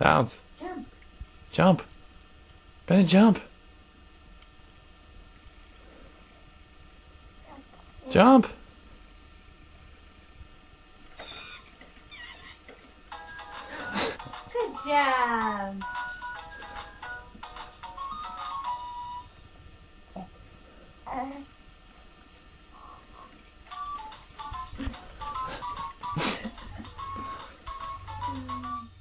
Bounce. Jump. Jump. Better jump. Jump. Good job. Hum.